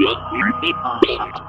Murphy Podcast.